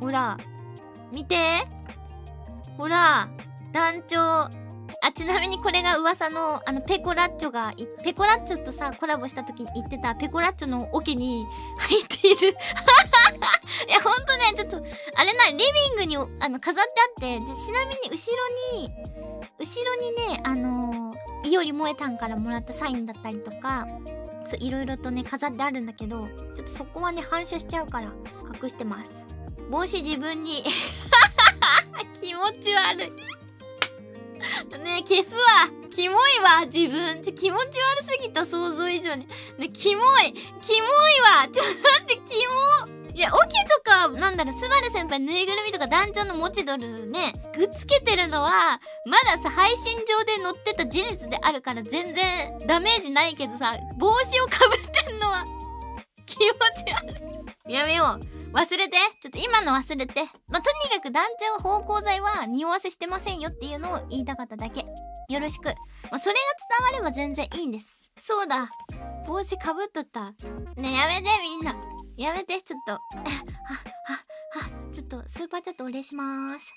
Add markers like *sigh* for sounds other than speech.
ほら。見て。ほら。団長。あ、ちなみにこれが噂の、あの、ペコラッチョが、ペコラッチョとさ、コラボした時に言ってた、ペコラッチョの桶に入っている *laughs* いや、ほんとね、ちょっと、あれな、リビングに、あの、飾ってあって、で、ちなみに後ろに、後ろにね、あのー、いより萌えたんからもらったサインだったりとか、そう、いろいろとね、飾ってあるんだけど、ちょっとそこはね、反射しちゃうから、隠してます。帽子自分に。*laughs* 気持ち悪い。ね消すわ。キモいわ自分。ちょ気持ち悪すぎた想像以上に。ねキモい。キモいわ。ちょっと待ってキモい。や、オキとか、なんだろう、スバル先輩ぬいぐるみとか団長のモチドルね、くっつけてるのは、まださ、配信上で載ってた事実であるから全然ダメージないけどさ、帽子をかぶってんのは、気持ち悪い。やめよう。忘れてちょっと今の忘れて。まあ、とにかく団長芳香剤は匂わせしてませんよっていうのを言いたかっただけ。よろしく。まあ、それが伝われば全然いいんです。そうだ。帽子かぶっとった。ねやめてみんな。やめて、ちょっと。*laughs* は、は、は、ちょっとスーパーチャットお礼しまーす。